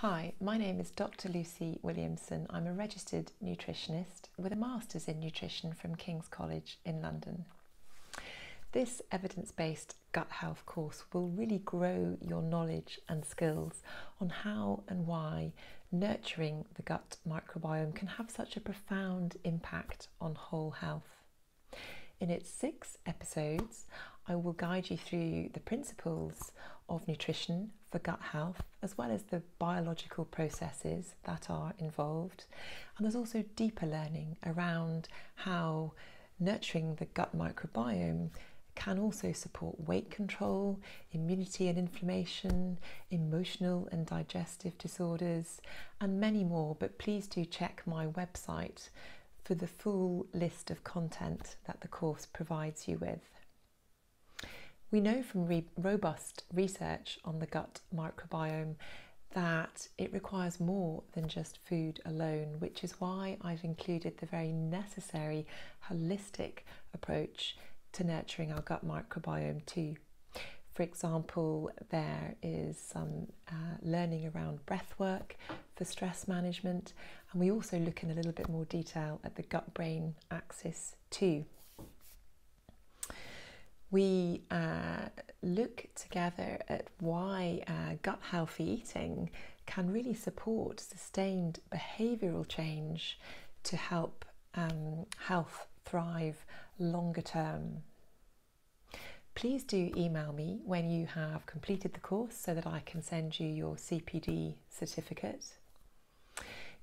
Hi, my name is Dr. Lucy Williamson. I'm a registered nutritionist with a Master's in Nutrition from King's College in London. This evidence based gut health course will really grow your knowledge and skills on how and why nurturing the gut microbiome can have such a profound impact on whole health. In its six episodes, I will guide you through the principles of nutrition for gut health, as well as the biological processes that are involved. And there's also deeper learning around how nurturing the gut microbiome can also support weight control, immunity and inflammation, emotional and digestive disorders, and many more. But please do check my website for the full list of content that the course provides you with. We know from re- robust research on the gut microbiome that it requires more than just food alone, which is why I've included the very necessary holistic approach to nurturing our gut microbiome too. For example, there is some uh, learning around breath work for stress management, and we also look in a little bit more detail at the gut brain axis too. We uh, look together at why uh, gut healthy eating can really support sustained behavioural change to help um, health thrive longer term please do email me when you have completed the course so that I can send you your CPD certificate.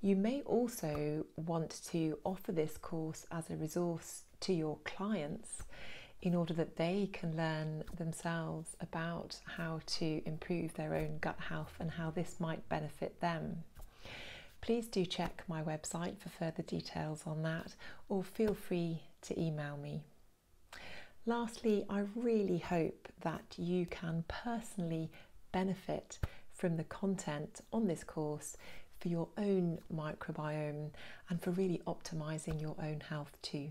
You may also want to offer this course as a resource to your clients in order that they can learn themselves about how to improve their own gut health and how this might benefit them. Please do check my website for further details on that or feel free to email me. Lastly, I really hope that you can personally benefit from the content on this course for your own microbiome and for really optimizing your own health too.